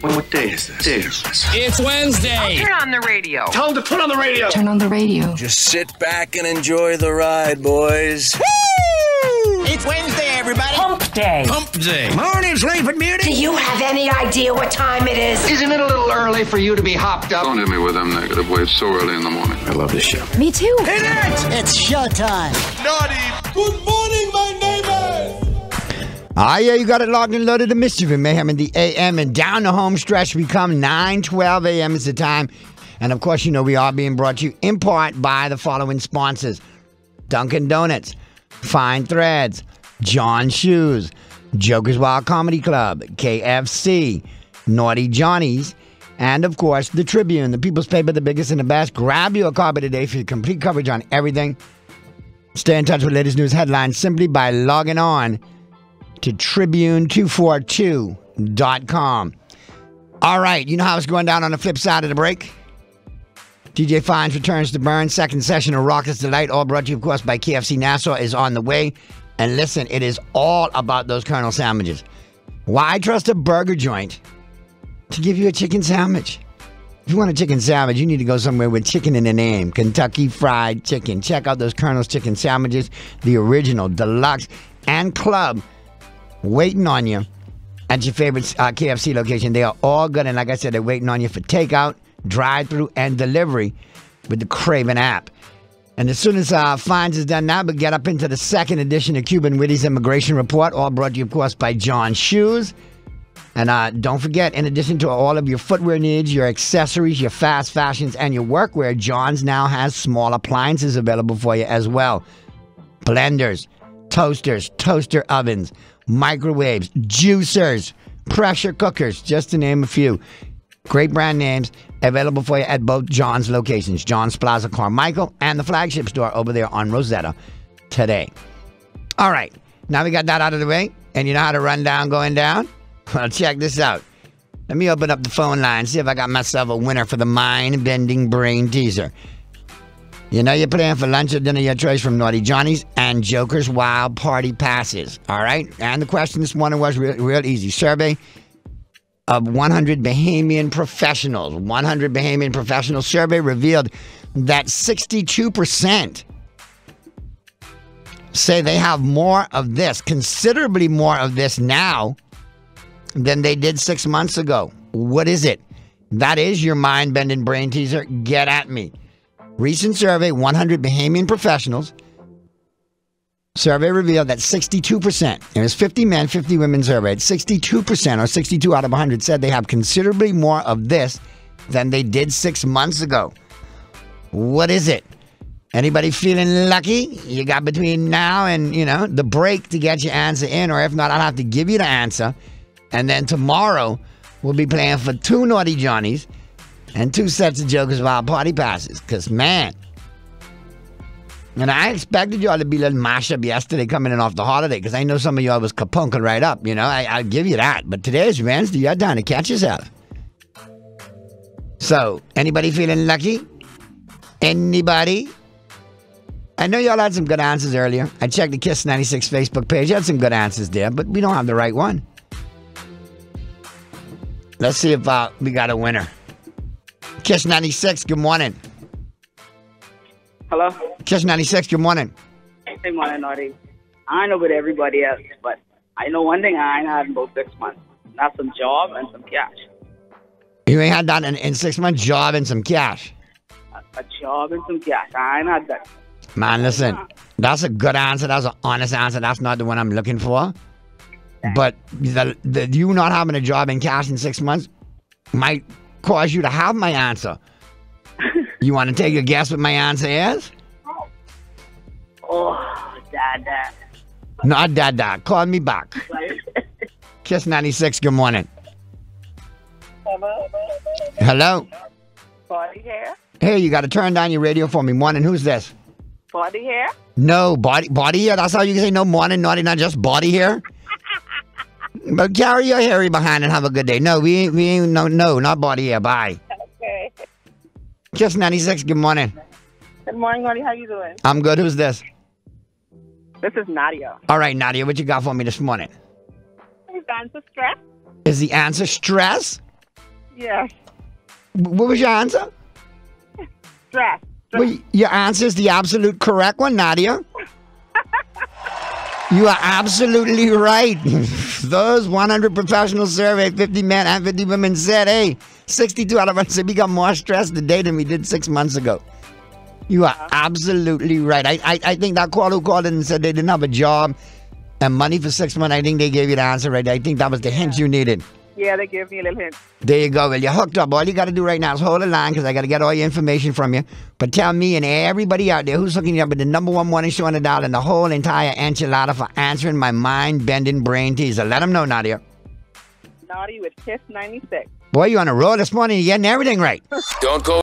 What day is this? Day is this? It's Wednesday. Turn on the radio. Tell them to put on the radio. Turn on the radio. Just sit back and enjoy the ride, boys. It's Wednesday, everybody. Pump day. Pump day. Morning's late sleeping beauty. Do you have any idea what time it is? Isn't it a little early for you to be hopped up? Don't hit me with them negative waves so early in the morning. I love this show. Me too. Hit it! It's showtime. Ah, yeah, you got it locked and loaded to mischief and mayhem in the AM and down the home stretch. We come 9 12 a.m. is the time. And of course, you know, we are being brought to you in part by the following sponsors Dunkin' Donuts, Fine Threads, John Shoes, Joker's Wild Comedy Club, KFC, Naughty Johnny's, and of course, the Tribune, the people's paper, the biggest and the best. Grab you a copy today for your complete coverage on everything. Stay in touch with latest news headlines simply by logging on to tribune242.com. All right, you know how it's going down on the flip side of the break? DJ Fines returns to Burn. Second session of Rockets Delight, all brought to you, of course, by KFC Nassau, is on the way. And listen, it is all about those Colonel sandwiches. Why trust a burger joint to give you a chicken sandwich? If you want a chicken sandwich, you need to go somewhere with chicken in the name. Kentucky Fried Chicken. Check out those Colonel's chicken sandwiches, the original, deluxe, and club, waiting on you at your favorite uh, KFC location. They are all good, and like I said, they're waiting on you for takeout, drive-through, and delivery with the Craven app. And as soon as uh, Fines is done now, we get up into the second edition of Cuban Witty's Immigration Report, all brought to you, of course, by John Shoes. And uh, don't forget, in addition to all of your footwear needs, your accessories, your fast fashions, and your workwear, John's now has small appliances available for you as well. Blenders, toasters, toaster ovens, microwaves, juicers, pressure cookers, just to name a few. Great brand names available for you at both John's locations, John's Plaza Carmichael and the flagship store over there on Rosetta today. All right, now we got that out of the way, and you know how to run down going down? Well, check this out. Let me open up the phone line, see if I got myself a winner for the mind bending brain teaser. You know you're playing for lunch or dinner your choice from Naughty Johnny's and Joker's Wild Party Passes. All right? And the question this morning was real, real easy. Survey of 100 Bahamian professionals. 100 Bahamian professionals survey revealed that 62% say they have more of this, considerably more of this now than they did six months ago. What is it? That is your mind bending brain teaser. Get at me. Recent survey 100 Bahamian professionals. Survey revealed that 62%, it was 50 men, 50 women surveyed, 62% or 62 out of 100 said they have considerably more of this than they did six months ago. What is it? Anybody feeling lucky? You got between now and, you know, the break to get your answer in, or if not, I'll have to give you the answer. And then tomorrow, we'll be playing for two Naughty Johnnies and two sets of Joker's Wild Party Passes. Because, man, and I expected y'all to be a little mash up yesterday coming in off the holiday because I know some of y'all was kapunking right up, you know. I, I'll give you that. But today is Wednesday. You're down to catch yourself. So, anybody feeling lucky? Anybody? I know y'all had some good answers earlier. I checked the Kiss 96 Facebook page. You had some good answers there, but we don't have the right one. Let's see if uh, we got a winner. Kiss 96, good morning. Hello? Kiss 96, good morning. Good morning, Naughty. I know with everybody else, but I know one thing I ain't had in about six months. That's some job and some cash. You ain't had that in, in six months, job and some cash. A, a job and some cash. I ain't had that. Man, listen, that's a good answer. That's an honest answer. That's not the one I'm looking for. But the, the, you not having a job and cash in six months might cause you to have my answer. you want to take a guess what my answer is? Oh, dada. Not dada. Call me back. Kiss 96, good morning. Hello? Hello? Body hair? Hey, you got to turn down your radio for me. Morning, who's this? Body hair? No, body body hair. That's how you can say no morning, naughty, not just body hair. But carry your hairy behind and have a good day. No, we ain't, we ain't, no, no, not body hair. Bye. Okay. Kiss 96, good morning. Good morning, Naughty. How you doing? I'm good. Who's this? This is Nadia. All right, Nadia, what you got for me this morning? Is the answer stress? Is the answer stress? Yes. What was your answer? Stress. Well, your answer is the absolute correct one, Nadia. You are absolutely right. Those 100 professional survey, 50 men and 50 women said, hey, 62 out of us said we got more stressed today than we did six months ago. You are absolutely right. I, I, I think that caller who called in and said they didn't have a job and money for six months, I think they gave you the answer right. I think that was the hint you needed. Yeah, they gave me a little hint. There you go. Well, you're hooked up. All you got to do right now is hold the line because I got to get all your information from you. But tell me and everybody out there who's looking up at the number one morning show on the dial and the whole entire enchilada for answering my mind bending brain teaser. Let them know, Nadia. Naughty with Kiss 96. Boy, you on a roll this morning. You're getting everything right. Don't go